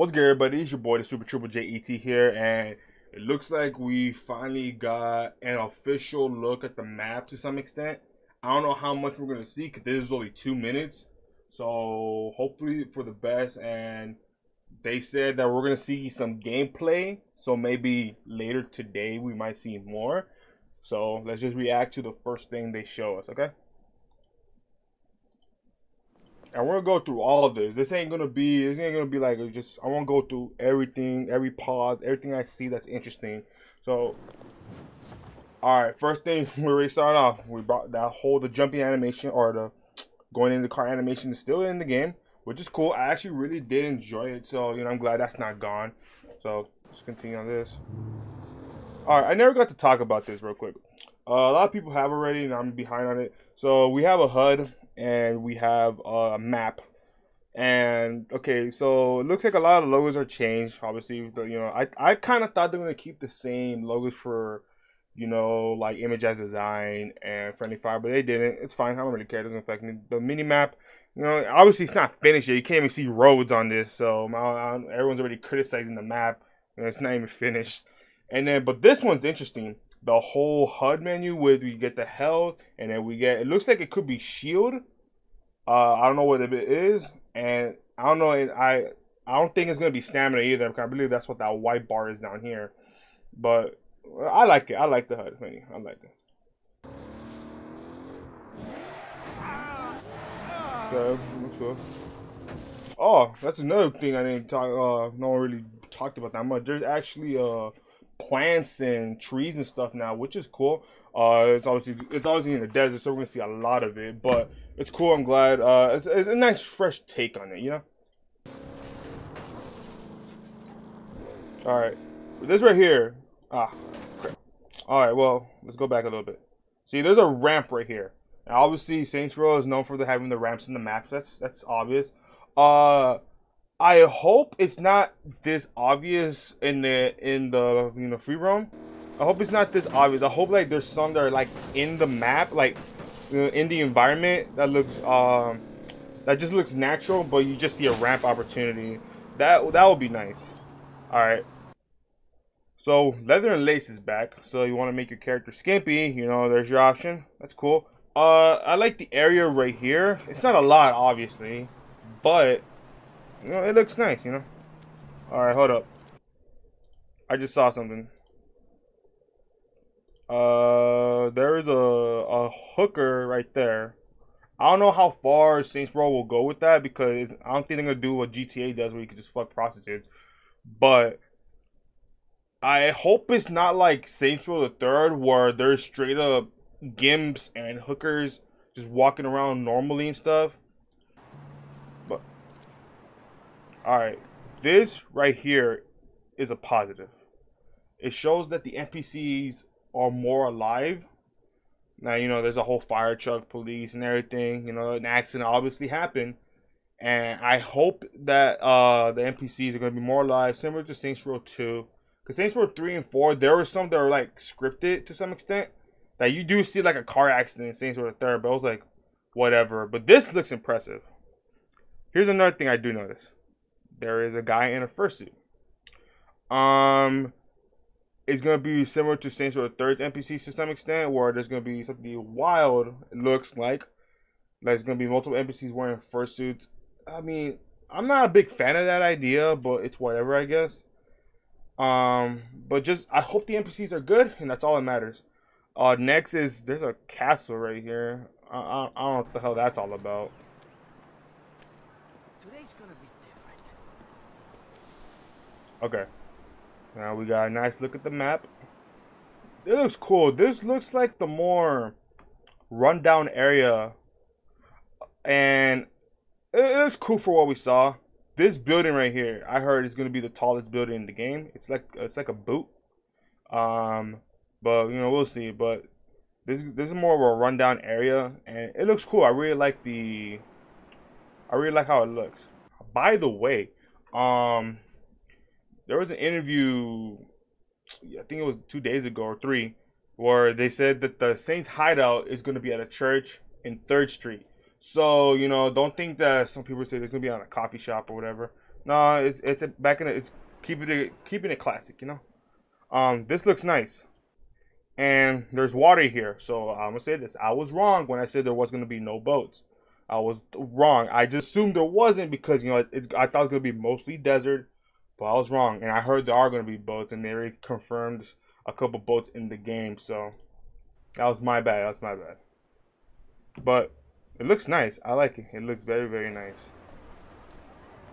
What's good, everybody? It's your boy, the Super Triple JET here, and it looks like we finally got an official look at the map to some extent. I don't know how much we're gonna see because this is only two minutes, so hopefully for the best. And they said that we're gonna see some gameplay, so maybe later today we might see more. So let's just react to the first thing they show us, okay? And we're gonna go through all of this. This ain't gonna be. This ain't gonna be like just. I want to go through everything, every pause, everything I see that's interesting. So, all right. First thing we already started off. We brought that whole the jumping animation or the going in the car animation is still in the game, which is cool. I actually really did enjoy it. So you know, I'm glad that's not gone. So let's continue on this. All right. I never got to talk about this real quick. Uh, a lot of people have already, and I'm behind on it. So we have a HUD and we have a map. And okay, so it looks like a lot of logos are changed. Obviously, you know, I I kind of thought they were gonna keep the same logos for, you know, like Image As Designed and friendly fire, but they didn't. It's fine. I don't really care. It doesn't affect me. The mini map, you know, obviously it's not finished yet. You can't even see roads on this, so um, everyone's already criticizing the map. and it's not even finished. And then, but this one's interesting the whole HUD menu with we get the health and then we get it looks like it could be shield. Uh, I don't know what it is, and I don't know. I I don't think it's gonna be stamina either. Because I believe that's what that white bar is down here. But I like it. I like the HUD menu. I like it. Okay, Oh, that's another thing I didn't talk. Uh, no one really talked about that much. There's actually uh plants and trees and stuff now, which is cool. Uh, it's obviously it's obviously in the desert, so we're gonna see a lot of it. But it's cool. I'm glad. Uh, it's, it's a nice fresh take on it, you know. All right, this right here. Ah, crap. All right, well, let's go back a little bit. See, there's a ramp right here. And obviously, Saints Row is known for the, having the ramps in the maps. That's that's obvious. Uh, I hope it's not this obvious in the in the you know free roam. I hope it's not this obvious. I hope like there's some that are like in the map, like you know, in the environment that looks um that just looks natural, but you just see a ramp opportunity. That that would be nice. All right. So leather and lace is back. So you want to make your character skimpy, you know, there's your option. That's cool. Uh, I like the area right here. It's not a lot, obviously, but you know, it looks nice, you know. All right, hold up. I just saw something. Uh, there is a a hooker right there. I don't know how far Saints Row will go with that because I don't think they're gonna do what GTA does, where you can just fuck prostitutes. But I hope it's not like Saints Row the Third, where there's straight up gimps and hookers just walking around normally and stuff. All right, this right here is a positive. It shows that the NPCs are more alive. Now, you know, there's a whole fire truck police and everything. You know, an accident obviously happened. And I hope that uh, the NPCs are going to be more alive, similar to Saints Row 2. Because Saints Row 3 and 4, there were some that were like scripted to some extent. That you do see like a car accident in Saints Row 3, but I was like, whatever. But this looks impressive. Here's another thing I do notice there is a guy in a fursuit. Um, it's gonna be similar to Saints Row Third's NPC to some extent, where there's gonna be something wild. It looks like like it's gonna be multiple NPCs wearing fursuits. I mean, I'm not a big fan of that idea, but it's whatever, I guess. Um, but just I hope the NPCs are good, and that's all that matters. Uh, next is there's a castle right here. I, I, I don't know what the hell that's all about. Today's gonna be Okay. Now we got a nice look at the map. It looks cool. This looks like the more rundown area. And it looks cool for what we saw. This building right here, I heard is going to be the tallest building in the game. It's like it's like a boot. Um, but you know we'll see. But this this is more of a rundown area, and it looks cool. I really like the. I really like how it looks. By the way, um, there was an interview, I think it was two days ago or three, where they said that the Saints hideout is going to be at a church in Third Street. So you know, don't think that some people say it's gonna be on a coffee shop or whatever. No, it's it's a, back in it. It's keeping it keeping it classic. You know, um, this looks nice, and there's water here. So I'm gonna say this: I was wrong when I said there was gonna be no boats. I was wrong. I just assumed there wasn't because you know it's, I thought it was gonna be mostly desert, but I was wrong. And I heard there are gonna be boats, and they confirmed a couple boats in the game. So that was my bad. That's my bad. But it looks nice. I like it. It looks very very nice.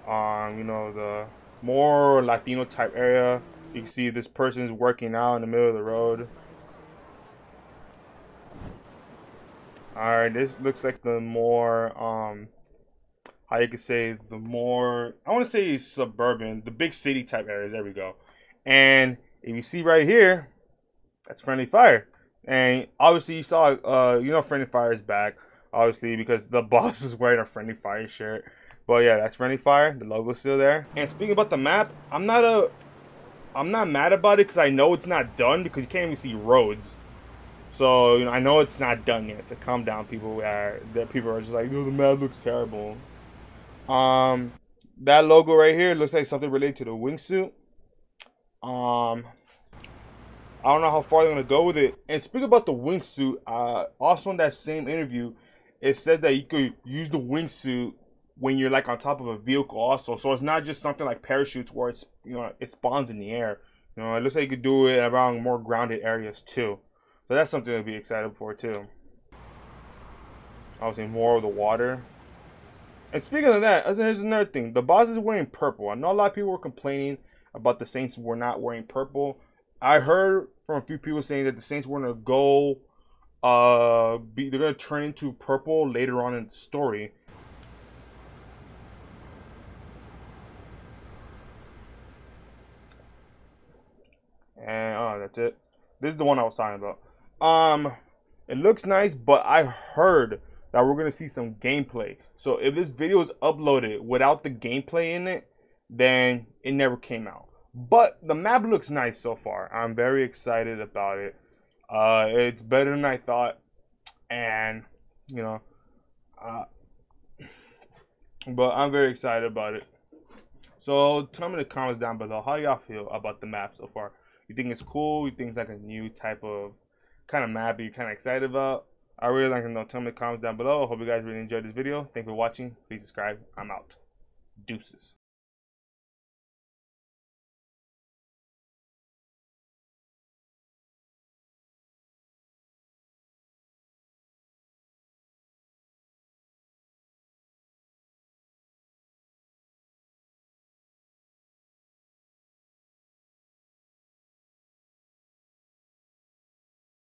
Um, you know the more Latino type area. You can see this person's working out in the middle of the road. Alright, this looks like the more, um, how you could say, the more, I want to say suburban, the big city type areas. There we go. And if you see right here, that's Friendly Fire. And obviously you saw, uh, you know Friendly Fire is back, obviously, because the boss is wearing a Friendly Fire shirt. But yeah, that's Friendly Fire. The logo's still there. And speaking about the map, I'm not a, I'm not mad about it because I know it's not done because you can't even see roads. So you know, I know it's not done yet. So calm down, people. Are that people are just like, "No, the map looks terrible." Um, that logo right here looks like something related to the wingsuit. Um, I don't know how far they're gonna go with it. And speak about the wingsuit. Uh, also in that same interview, it said that you could use the wingsuit when you're like on top of a vehicle also. So it's not just something like parachutes where it's you know it spawns in the air. You know, it looks like you could do it around more grounded areas too. So that's something to be excited for too. Obviously more of the water. And speaking of that, here's another thing. The boss is wearing purple. I know a lot of people were complaining about the Saints were not wearing purple. I heard from a few people saying that the Saints were gonna go uh be they're gonna turn into purple later on in the story. And oh that's it. This is the one I was talking about. Um, it looks nice, but I heard that we're gonna see some gameplay. So if this video is uploaded without the gameplay in it, then it never came out. But the map looks nice so far. I'm very excited about it. Uh, it's better than I thought, and you know, uh, but I'm very excited about it. So tell me in the comments down below how y'all feel about the map so far. You think it's cool? You think it's like a new type of kind of map but you're kind of excited about. I really like to know. Tell me in the comments down below. Hope you guys really enjoyed this video. Thank you for watching. Please subscribe. I'm out. Deuces.